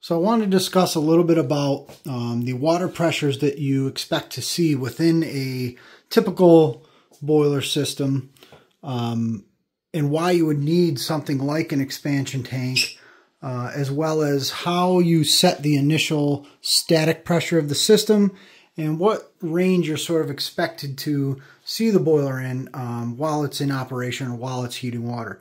So I want to discuss a little bit about um, the water pressures that you expect to see within a typical boiler system um, and why you would need something like an expansion tank uh, as well as how you set the initial static pressure of the system and what range you're sort of expected to see the boiler in um, while it's in operation or while it's heating water.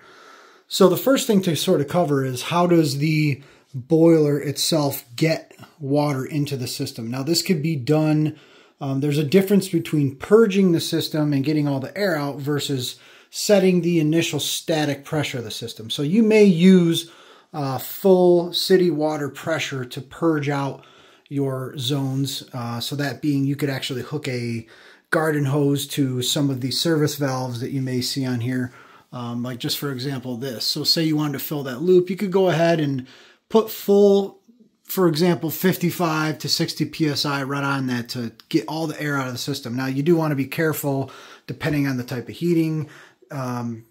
So the first thing to sort of cover is how does the boiler itself get water into the system. Now this could be done, um, there's a difference between purging the system and getting all the air out versus setting the initial static pressure of the system. So you may use uh, full city water pressure to purge out your zones. Uh, so that being you could actually hook a garden hose to some of the service valves that you may see on here. Um, like just for example, this. So say you wanted to fill that loop, you could go ahead and put full, for example, 55 to 60 PSI right on that to get all the air out of the system. Now you do want to be careful depending on the type of heating um,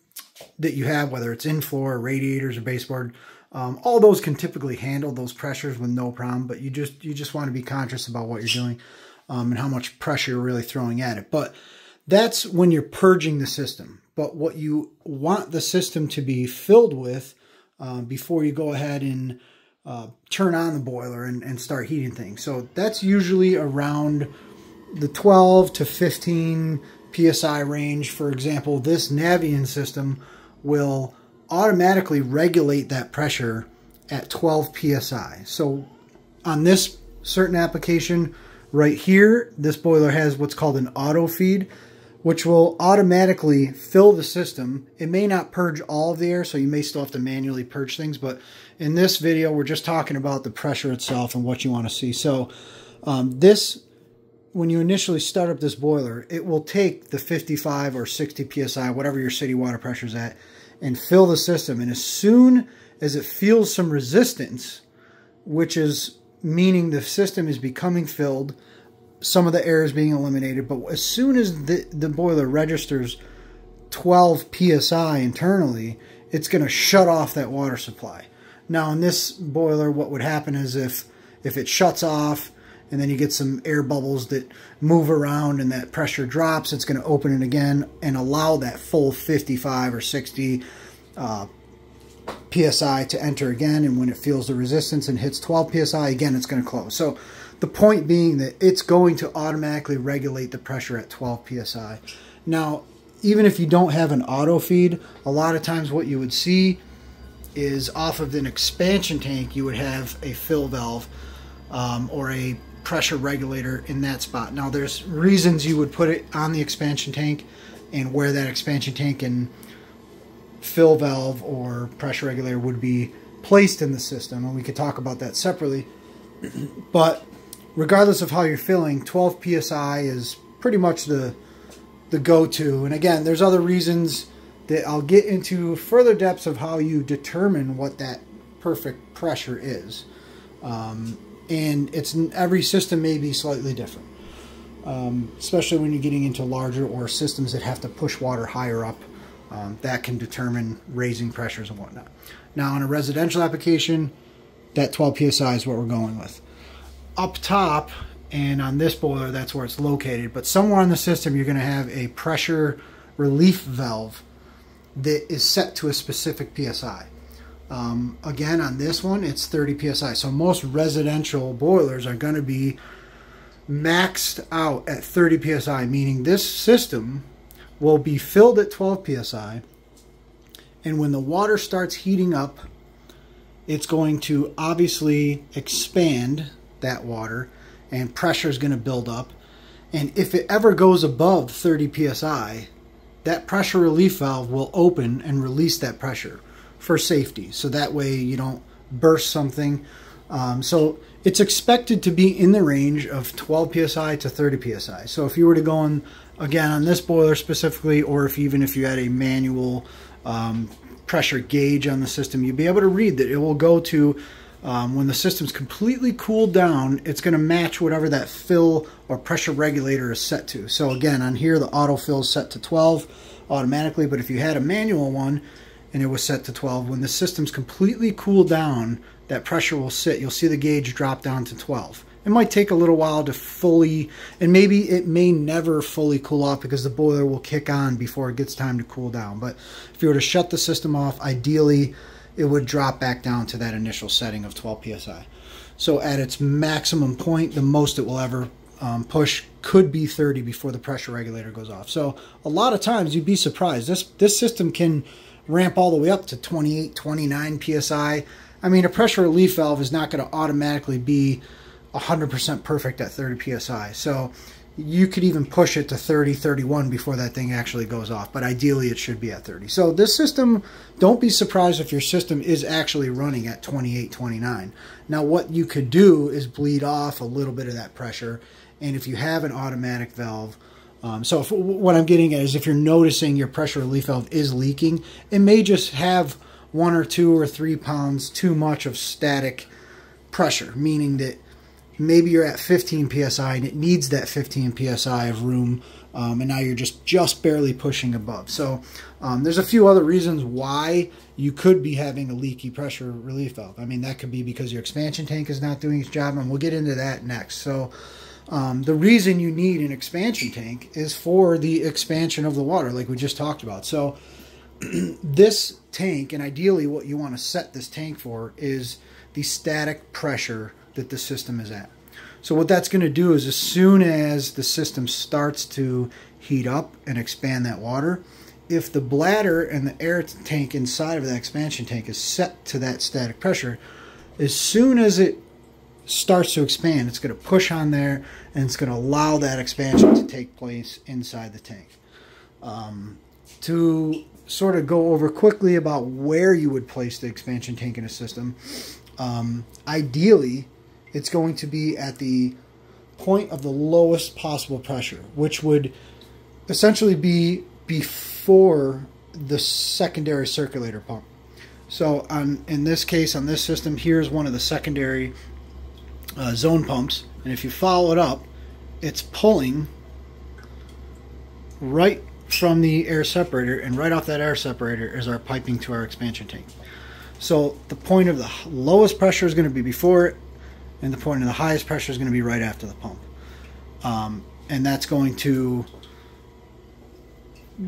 that you have, whether it's in floor, radiators, or baseboard. Um, all those can typically handle those pressures with no problem, but you just you just want to be conscious about what you're doing um, and how much pressure you're really throwing at it. But that's when you're purging the system. But what you want the system to be filled with uh, before you go ahead and uh, turn on the boiler and, and start heating things. So that's usually around the 12 to 15 psi range. For example, this Navien system will automatically regulate that pressure at 12 psi. So on this certain application right here, this boiler has what's called an auto feed which will automatically fill the system. It may not purge all of the air, so you may still have to manually purge things, but in this video, we're just talking about the pressure itself and what you want to see. So um, this, when you initially start up this boiler, it will take the 55 or 60 PSI, whatever your city water pressure is at, and fill the system. And as soon as it feels some resistance, which is meaning the system is becoming filled, some of the air is being eliminated. But as soon as the, the boiler registers 12 psi internally, it's going to shut off that water supply. Now, in this boiler, what would happen is if if it shuts off and then you get some air bubbles that move around and that pressure drops, it's going to open it again and allow that full 55 or 60 uh, psi to enter again. And when it feels the resistance and hits 12 psi, again, it's going to close. So the point being that it's going to automatically regulate the pressure at 12 psi. Now, even if you don't have an auto feed, a lot of times what you would see is off of an expansion tank, you would have a fill valve um, or a pressure regulator in that spot. Now, there's reasons you would put it on the expansion tank and where that expansion tank and fill valve or pressure regulator would be placed in the system, and we could talk about that separately. but regardless of how you're feeling, 12 psi is pretty much the the go-to. And again, there's other reasons that I'll get into further depths of how you determine what that perfect pressure is. Um, and it's every system may be slightly different, um, especially when you're getting into larger or systems that have to push water higher up. Um, that can determine raising pressures and whatnot. Now, on a residential application, that 12 psi is what we're going with up top and on this boiler that's where it's located but somewhere on the system you're going to have a pressure relief valve that is set to a specific psi um, again on this one it's 30 psi so most residential boilers are going to be maxed out at 30 psi meaning this system will be filled at 12 psi and when the water starts heating up it's going to obviously expand that water and pressure is going to build up. And if it ever goes above 30 psi, that pressure relief valve will open and release that pressure for safety. So that way you don't burst something. Um, so it's expected to be in the range of 12 psi to 30 psi. So if you were to go on again on this boiler specifically, or if even if you had a manual um, pressure gauge on the system, you'd be able to read that it will go to um, when the system's completely cooled down, it's going to match whatever that fill or pressure regulator is set to. So again, on here, the autofill is set to 12 automatically, but if you had a manual one and it was set to 12, when the system's completely cooled down, that pressure will sit. You'll see the gauge drop down to 12. It might take a little while to fully, and maybe it may never fully cool off because the boiler will kick on before it gets time to cool down. But if you were to shut the system off, ideally it would drop back down to that initial setting of 12 psi. So at its maximum point, the most it will ever um, push could be 30 before the pressure regulator goes off. So a lot of times you'd be surprised. This this system can ramp all the way up to 28, 29 psi. I mean, a pressure relief valve is not going to automatically be 100% perfect at 30 psi. So you could even push it to 30, 31 before that thing actually goes off. But ideally, it should be at 30. So this system, don't be surprised if your system is actually running at 28, 29. Now, what you could do is bleed off a little bit of that pressure. And if you have an automatic valve, um, so if, what I'm getting at is if you're noticing your pressure relief valve is leaking, it may just have one or two or three pounds too much of static pressure, meaning that maybe you're at 15 psi and it needs that 15 psi of room um, and now you're just just barely pushing above. So um, there's a few other reasons why you could be having a leaky pressure relief valve. I mean that could be because your expansion tank is not doing its job and we'll get into that next. So um, the reason you need an expansion tank is for the expansion of the water like we just talked about. So this tank and ideally what you want to set this tank for is the static pressure that the system is at. So what that's going to do is as soon as the system starts to heat up and expand that water, if the bladder and the air tank inside of that expansion tank is set to that static pressure, as soon as it starts to expand, it's going to push on there and it's going to allow that expansion to take place inside the tank. Um, to sort of go over quickly about where you would place the expansion tank in a system, um, ideally, it's going to be at the point of the lowest possible pressure, which would essentially be before the secondary circulator pump. So on in this case, on this system, here's one of the secondary uh, zone pumps. And if you follow it up, it's pulling right from the air separator and right off that air separator is our piping to our expansion tank. So the point of the lowest pressure is going to be before it and the point of the highest pressure is going to be right after the pump. Um, and that's going to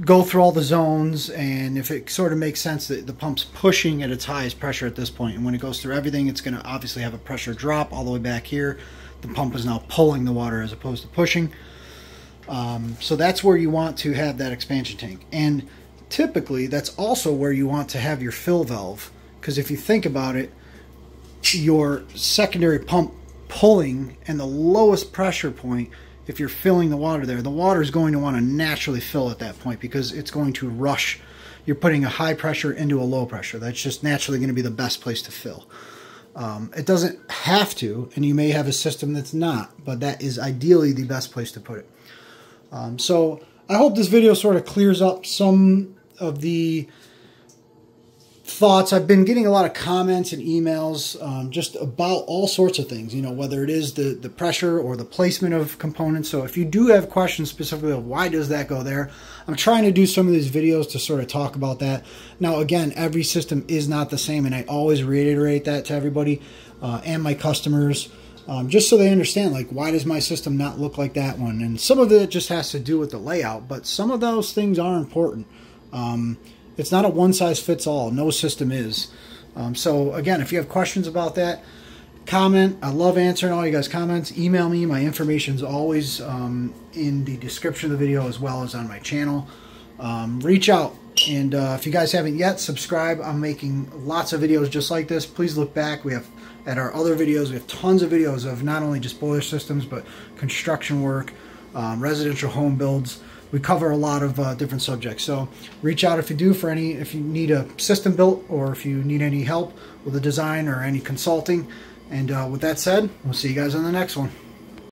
go through all the zones and if it sort of makes sense that the pump's pushing at its highest pressure at this point and when it goes through everything it's going to obviously have a pressure drop all the way back here. The pump is now pulling the water as opposed to pushing. Um, so that's where you want to have that expansion tank. And typically that's also where you want to have your fill valve because if you think about it your secondary pump pulling and the lowest pressure point if you're filling the water there. The water is going to want to naturally fill at that point because it's going to rush. You're putting a high pressure into a low pressure. That's just naturally going to be the best place to fill. Um, it doesn't have to and you may have a system that's not but that is ideally the best place to put it. Um, so I hope this video sort of clears up some of the thoughts. I've been getting a lot of comments and emails um, just about all sorts of things, you know, whether it is the, the pressure or the placement of components. So if you do have questions specifically of why does that go there, I'm trying to do some of these videos to sort of talk about that. Now, again, every system is not the same, and I always reiterate that to everybody uh, and my customers. Um, just so they understand, like, why does my system not look like that one? And some of it just has to do with the layout, but some of those things are important. Um, it's not a one size fits all. No system is. Um, so again, if you have questions about that, comment. I love answering all you guys' comments. Email me. My information is always um, in the description of the video as well as on my channel. Um, reach out. And uh, if you guys haven't yet, subscribe. I'm making lots of videos just like this. Please look back. We have at our other videos, we have tons of videos of not only just boiler systems, but construction work, um, residential home builds we cover a lot of uh, different subjects. So reach out if you do for any, if you need a system built or if you need any help with the design or any consulting. And uh, with that said, we'll see you guys on the next one.